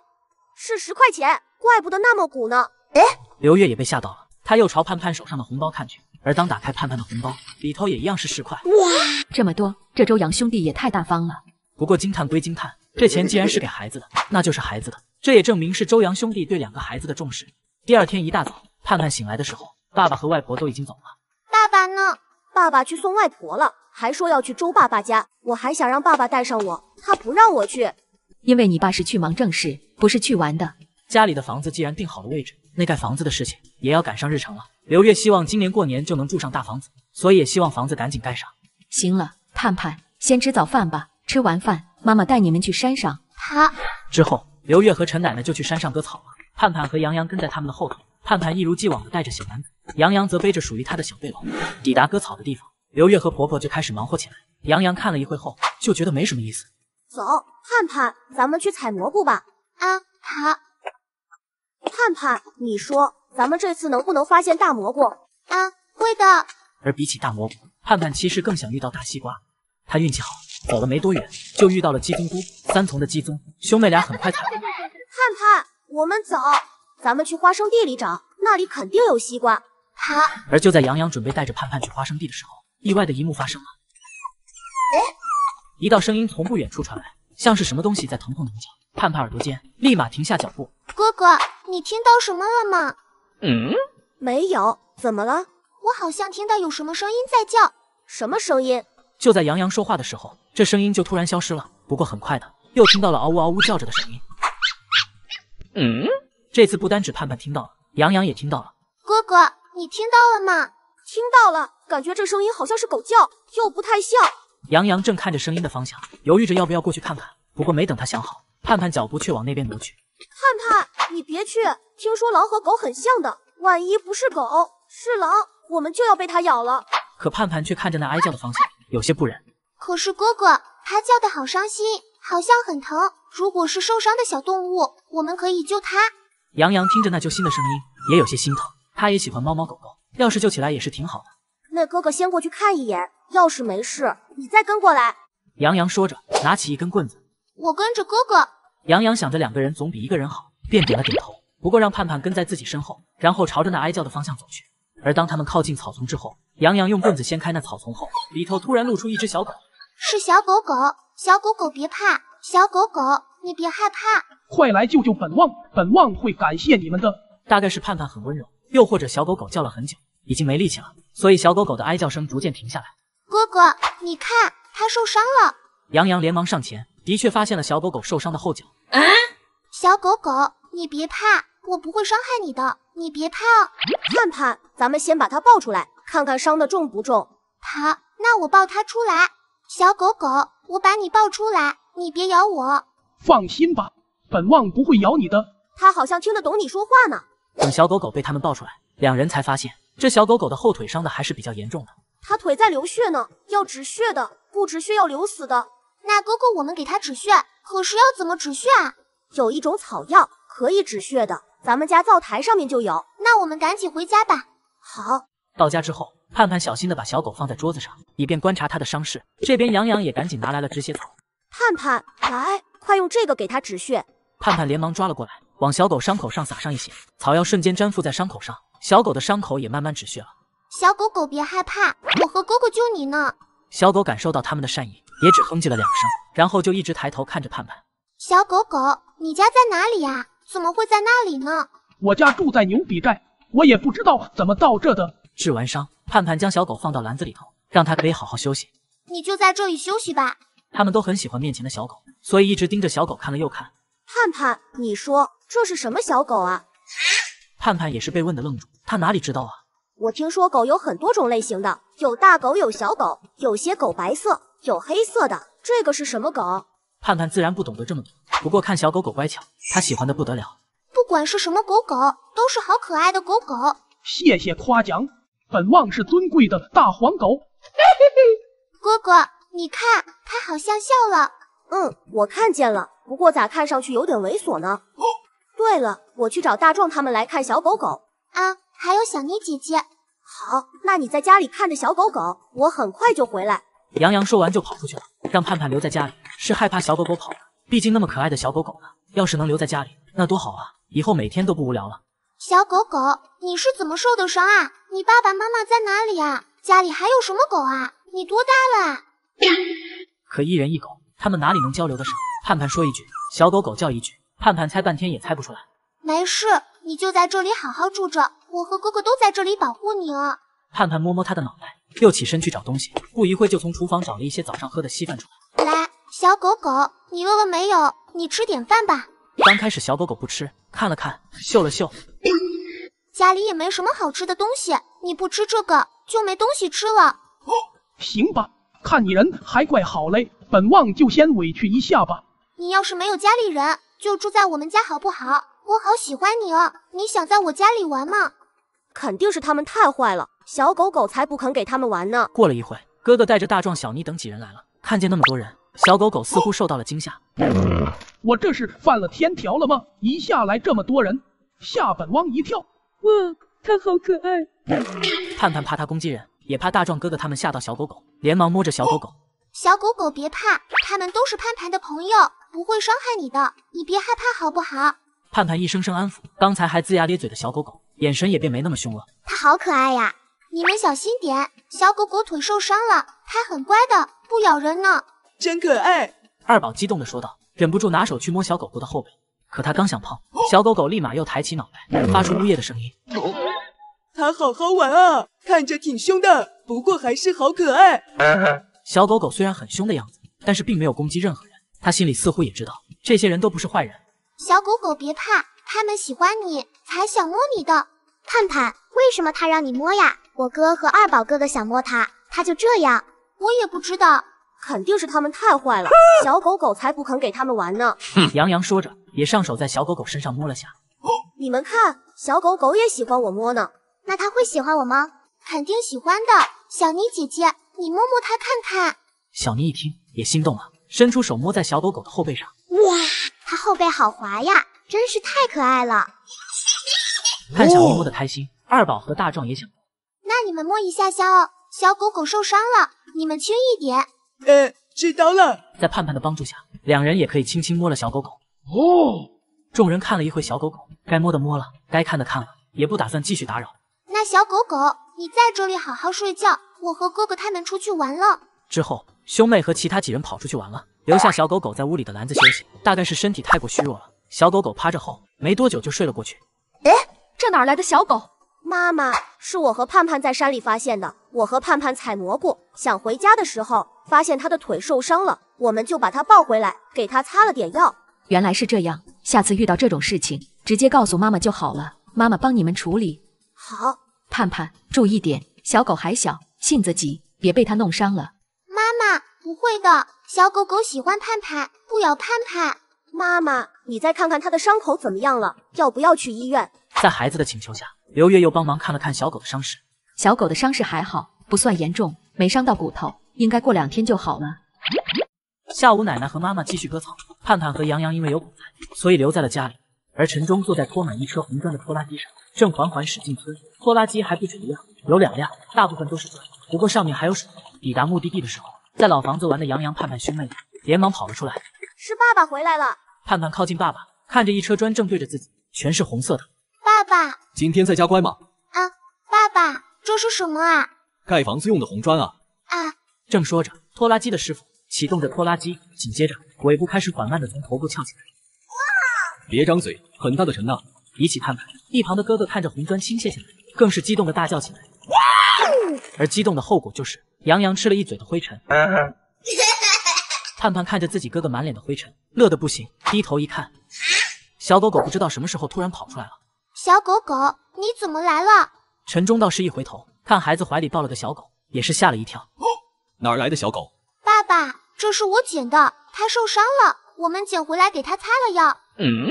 是十块钱，怪不得那么鼓呢。哎，刘月也被吓到了，他又朝盼盼手上的红包看去，而当打开盼盼的红包，里头也一样是十块。哇，这么多，这周洋兄弟也太大方了。不过惊叹归惊叹，这钱既然是给孩子的，那就是孩子的，这也证明是周洋兄弟对两个孩子的重视。第二天一大早，盼盼醒来的时候，爸爸和外婆都已经走了。爸爸呢？爸爸去送外婆了，还说要去周爸爸家。我还想让爸爸带上我，他不让我去，因为你爸是去忙正事，不是去玩的。家里的房子既然定好了位置，那盖房子的事情也要赶上日程了。刘月希望今年过年就能住上大房子，所以也希望房子赶紧盖上。行了，盼盼，先吃早饭吧。吃完饭，妈妈带你们去山上。他。之后，刘月和陈奶奶就去山上割草了。盼盼和杨洋跟在他们的后头。盼盼一如既往的带着小男子，杨洋则背着属于他的小背篓。抵达割草的地方，刘月和婆婆就开始忙活起来。杨洋看了一会后，就觉得没什么意思。走，盼盼，咱们去采蘑菇吧。啊，好。盼盼，你说咱们这次能不能发现大蘑菇？啊，会的。而比起大蘑菇，盼盼其实更想遇到大西瓜。他运气好，走了没多远，就遇到了鸡宗姑、三丛的鸡宗兄妹俩，很快采。盼盼，我们走，咱们去花生地里找，那里肯定有西瓜。好。而就在杨洋准备带着盼盼去花生地的时候，意外的一幕发生了。哎，一道声音从不远处传来，像是什么东西在疼痛的叫。盼盼耳朵尖，立马停下脚步。哥哥，你听到什么了吗？嗯，没有。怎么了？我好像听到有什么声音在叫。什么声音？就在杨洋说话的时候，这声音就突然消失了。不过很快的，又听到了嗷呜嗷呜叫着的声音。嗯，这次不单只盼盼听到了，杨洋也听到了。哥哥，你听到了吗？听到了，感觉这声音好像是狗叫，又不太像。杨洋正看着声音的方向，犹豫着要不要过去看看。不过没等他想好，盼盼脚步却往那边挪去。盼盼，你别去，听说狼和狗很像的，万一不是狗，是狼，我们就要被它咬了。可盼盼却看着那哀叫的方向，有些不忍。可是哥哥，它叫的好伤心，好像很疼。如果是受伤的小动物，我们可以救它。杨洋听着那揪心的声音，也有些心疼。他也喜欢猫猫狗狗，要是救起来也是挺好的。那哥哥先过去看一眼，要是没事，你再跟过来。杨洋说着，拿起一根棍子。我跟着哥哥。杨洋想着两个人总比一个人好，便点了点头。不过让盼盼跟在自己身后，然后朝着那哀叫的方向走去。而当他们靠近草丛之后，杨洋用棍子掀开那草丛后，里头突然露出一只小狗。是小狗狗，小狗狗别怕，小狗狗你别害怕，快来救救本旺，本旺会感谢你们的。大概是盼盼很温柔，又或者小狗狗叫了很久，已经没力气了，所以小狗狗的哀叫声逐渐停下来。哥哥，你看它受伤了。杨洋连忙上前，的确发现了小狗狗受伤的后脚。啊！小狗狗，你别怕，我不会伤害你的，你别怕哦。盼盼，咱们先把它抱出来，看看伤的重不重。好，那我抱它出来。小狗狗，我把你抱出来，你别咬我。放心吧，本旺不会咬你的。他好像听得懂你说话呢。等小狗狗被他们抱出来，两人才发现这小狗狗的后腿伤的还是比较严重的。它腿在流血呢，要止血的，不止血要流死的。那哥哥，我们给它止血，可是要怎么止血啊？有一种草药可以止血的，咱们家灶台上面就有。那那我们赶紧回家吧。好。到家之后，盼盼小心的把小狗放在桌子上，以便观察它的伤势。这边杨洋也赶紧拿来了止血草。盼盼，来，快用这个给它止血。盼盼连忙抓了过来，往小狗伤口上撒上一些草药，瞬间粘附在伤口上，小狗的伤口也慢慢止血了。小狗狗别害怕，我和哥哥救你呢。小狗感受到他们的善意，也只哼唧了两声，然后就一直抬头看着盼盼。小狗狗，你家在哪里呀？怎么会在那里呢？我家住在牛比寨，我也不知道怎么到这的。治完伤，盼盼将小狗放到篮子里头，让它可以好好休息。你就在这里休息吧。他们都很喜欢面前的小狗，所以一直盯着小狗看了又看。盼盼，你说这是什么小狗啊？盼盼也是被问的愣住，他哪里知道啊？我听说狗有很多种类型的，有大狗，有小狗，有些狗白色，有黑色的。这个是什么狗？盼盼自然不懂得这么多，不过看小狗狗乖巧，他喜欢的不得了。不管是什么狗狗，都是好可爱的狗狗。谢谢夸奖，本旺是尊贵的大黄狗。哥哥，你看，他好像笑了。嗯，我看见了，不过咋看上去有点猥琐呢？对了，我去找大壮他们来看小狗狗。啊，还有小妮姐姐。好，那你在家里看着小狗狗，我很快就回来。杨洋说完就跑出去了，让盼盼留在家里，是害怕小狗狗跑了。毕竟那么可爱的小狗狗呢，要是能留在家里，那多好啊！以后每天都不无聊了。小狗狗，你是怎么受的伤啊？你爸爸妈妈在哪里啊？家里还有什么狗啊？你多大了？可一人一狗，他们哪里能交流得上？盼盼说一句，小狗狗叫一句，盼盼猜半天也猜不出来。没事，你就在这里好好住着，我和哥哥都在这里保护你啊。盼盼摸摸他的脑袋，又起身去找东西，不一会就从厨房找了一些早上喝的稀饭出来。来，小狗狗，你饿了没有？你吃点饭吧。刚开始小狗狗不吃，看了看，嗅了嗅，家里也没什么好吃的东西，你不吃这个就没东西吃了。哦行吧，看你人还怪好嘞，本旺就先委屈一下吧。你要是没有家里人，就住在我们家好不好？我好喜欢你哦，你想在我家里玩吗？肯定是他们太坏了，小狗狗才不肯给他们玩呢。过了一会，哥哥带着大壮、小妮等几人来了，看见那么多人，小狗狗似乎受到了惊吓。我这是犯了天条了吗？一下来这么多人，吓本汪一跳。哇，它好可爱！盼盼怕它攻击人，也怕大壮哥哥他们吓到小狗狗，连忙摸着小狗狗。小狗狗别怕，他们都是盼盼的朋友，不会伤害你的，你别害怕好不好？盼盼一声声安抚刚才还龇牙咧嘴的小狗狗，眼神也变没那么凶了。它好可爱呀，你们小心点，小狗狗腿受伤了，它很乖的，不咬人呢。真可爱！二宝激动地说道，忍不住拿手去摸小狗狗的后背。可他刚想碰，小狗狗立马又抬起脑袋，发出呜咽的声音。它好好玩啊，看着挺凶的，不过还是好可爱。小狗狗虽然很凶的样子，但是并没有攻击任何人。他心里似乎也知道，这些人都不是坏人。小狗狗别怕，他们喜欢你，才想摸你的。盼盼，为什么他让你摸呀？我哥和二宝哥哥想摸他，他就这样。我也不知道，肯定是他们太坏了，小狗狗才不肯给他们玩呢。杨洋说着，也上手在小狗狗身上摸了下。你们看，小狗狗也喜欢我摸呢。那他会喜欢我吗？肯定喜欢的。小妮姐姐，你摸摸他看看。小妮一听也心动了，伸出手摸在小狗狗的后背上。哇，它后背好滑呀，真是太可爱了。看小妮摸的开心，二宝和大壮也想摸。那你们摸一下下哦，小狗狗受伤了，你们轻一点。呃，知道了。在盼盼的帮助下，两人也可以轻轻摸了小狗狗。哦，众人看了一会小狗狗，该摸的摸了，该看的看了，也不打算继续打扰。那小狗狗，你在这里好好睡觉，我和哥哥他们出去玩了。之后，兄妹和其他几人跑出去玩了，留下小狗狗在屋里的篮子休息。大概是身体太过虚弱了，小狗狗趴着后，没多久就睡了过去。哎，这哪来的小狗？妈妈，是我和盼盼在山里发现的。我和盼盼采蘑菇，想回家的时候，发现它的腿受伤了，我们就把它抱回来，给它擦了点药。原来是这样，下次遇到这种事情，直接告诉妈妈就好了，妈妈帮你们处理。好，盼盼注意点，小狗还小，性子急，别被它弄伤了。妈妈不会的，小狗狗喜欢盼盼，不咬盼盼。妈妈，你再看看它的伤口怎么样了？要不要去医院？在孩子的请求下，刘月又帮忙看了看小狗的伤势。小狗的伤势还好，不算严重，没伤到骨头，应该过两天就好了。下午，奶奶和妈妈继续割草，盼盼和杨洋因为有狗在，所以留在了家里，而陈忠坐在拖满一车红砖的拖拉机上，正缓缓驶进村，拖拉机还不止一辆，有两辆，大部分都是砖，不过上面还有水。抵达目的地的时候，在老房子玩的洋洋、盼盼兄妹俩连忙跑了出来。是爸爸回来了。盼盼靠近爸爸，看着一车砖正对着自己，全是红色的。爸爸，今天在家乖吗？啊，爸爸，这是什么啊？盖房子用的红砖啊。啊！正说着，拖拉机的师傅启动着拖拉机，紧接着尾部开始缓慢的从头部翘起来。哇！别张嘴，很大的尘呐！比起盼盼，一旁的哥哥看着红砖倾泻下来，更是激动的大叫起来。哇！而激动的后果就是。杨洋吃了一嘴的灰尘，盼盼看着自己哥哥满脸的灰尘，乐得不行。低头一看，小狗狗不知道什么时候突然跑出来了。小狗狗，你怎么来了？陈忠道是一回头，看孩子怀里抱了个小狗，也是吓了一跳。哪儿来的小狗？爸爸，这是我捡的，它受伤了，我们捡回来给它擦了药。嗯，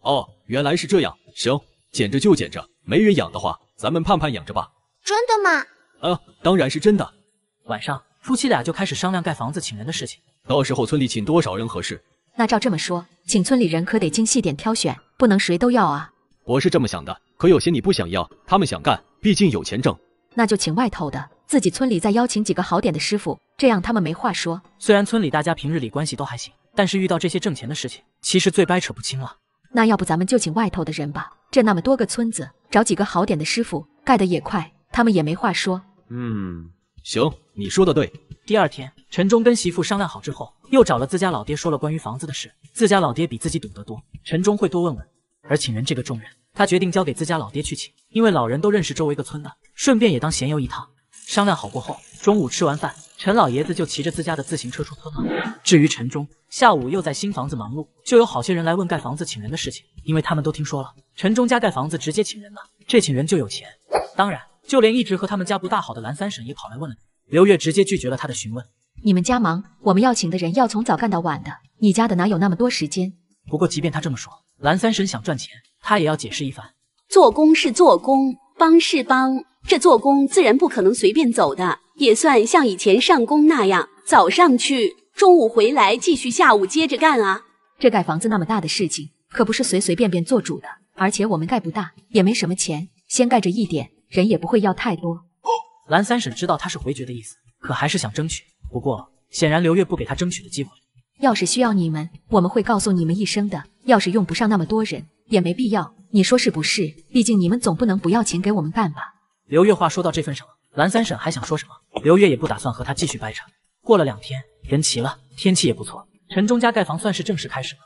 哦，原来是这样。行，捡着就捡着，没人养的话，咱们盼盼养着吧。真的吗？啊，当然是真的。晚上，夫妻俩就开始商量盖房子请人的事情。到时候村里请多少人合适？那照这么说，请村里人可得精细点挑选，不能谁都要啊。我是这么想的，可有些你不想要，他们想干，毕竟有钱挣。那就请外头的，自己村里再邀请几个好点的师傅，这样他们没话说。虽然村里大家平日里关系都还行，但是遇到这些挣钱的事情，其实最掰扯不清了。那要不咱们就请外头的人吧，这那么多个村子，找几个好点的师傅，盖的也快，他们也没话说。嗯。行，你说的对。第二天，陈忠跟媳妇商量好之后，又找了自家老爹说了关于房子的事。自家老爹比自己懂得多，陈忠会多问问。而请人这个重任，他决定交给自家老爹去请，因为老人都认识周围个村的，顺便也当闲游一趟。商量好过后，中午吃完饭，陈老爷子就骑着自家的自行车出村了。至于陈忠，下午又在新房子忙碌，就有好些人来问盖房子请人的事情，因为他们都听说了陈忠家盖房子直接请人了，这请人就有钱。当然。就连一直和他们家不大好的蓝三婶也跑来问了。刘月直接拒绝了他的询问。你们家忙，我们要请的人要从早干到晚的，你家的哪有那么多时间？不过即便他这么说，蓝三婶想赚钱，他也要解释一番。做工是做工，帮是帮，这做工自然不可能随便走的，也算像以前上工那样，早上去，中午回来，继续下午接着干啊。这盖房子那么大的事情，可不是随随便便做主的，而且我们盖不大，也没什么钱，先盖着一点。人也不会要太多。蓝三婶知道他是回绝的意思，可还是想争取。不过显然刘月不给他争取的机会。要是需要你们，我们会告诉你们一声的。要是用不上那么多人，也没必要。你说是不是？毕竟你们总不能不要钱给我们干吧？刘月话说到这份上了，蓝三婶还想说什么？刘月也不打算和他继续掰扯。过了两天，人齐了，天气也不错，陈忠家盖房算是正式开始了。